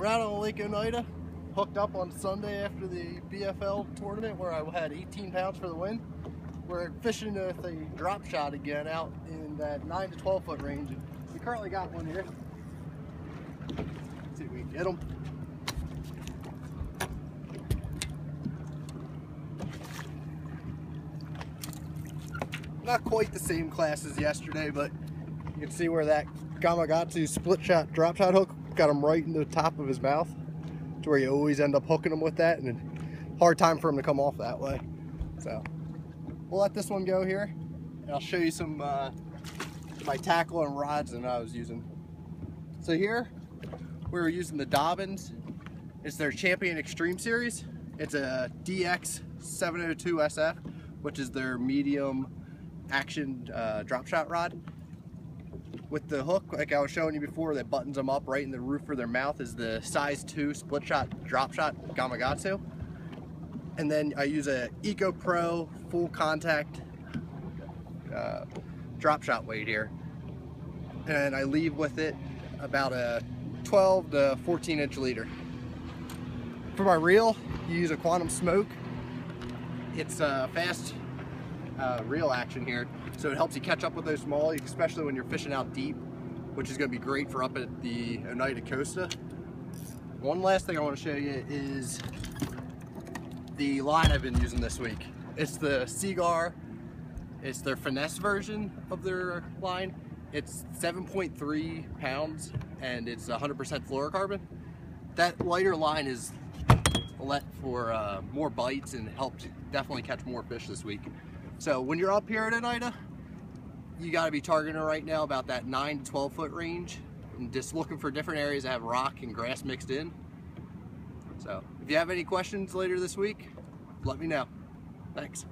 We're out on Lake Oneida, hooked up on Sunday after the BFL tournament where I had 18 pounds for the win. We're fishing with a drop shot again out in that 9 to 12 foot range. We currently got one here. Let's see if we can get them. Not quite the same class as yesterday, but you can see where that Gamakatsu split shot drop shot hook got him right in the top of his mouth to where you always end up hooking him with that and hard time for him to come off that way. So we'll let this one go here and I'll show you some uh, my tackle and rods that I was using. So here we were using the Dobyns. It's their Champion Extreme Series. It's a DX 702 SF, which is their medium action uh, drop shot rod with the hook, like I was showing you before, that buttons them up right in the roof of their mouth is the size 2 split shot drop shot Gamakatsu And then I use a Eco Pro full contact uh, drop shot weight here. And I leave with it about a 12 to 14 inch leader. For my reel, you use a Quantum Smoke. It's a fast uh, reel action here. So it helps you catch up with those small, especially when you're fishing out deep, which is gonna be great for up at the Oneida Costa. One last thing I wanna show you is the line I've been using this week. It's the Seaguar. It's their finesse version of their line. It's 7.3 pounds and it's 100% fluorocarbon. That lighter line is let for uh, more bites and helped definitely catch more fish this week. So when you're up here at Oneida, uh, you got to be targeting right now about that 9 to 12 foot range and just looking for different areas that have rock and grass mixed in. So if you have any questions later this week, let me know. Thanks.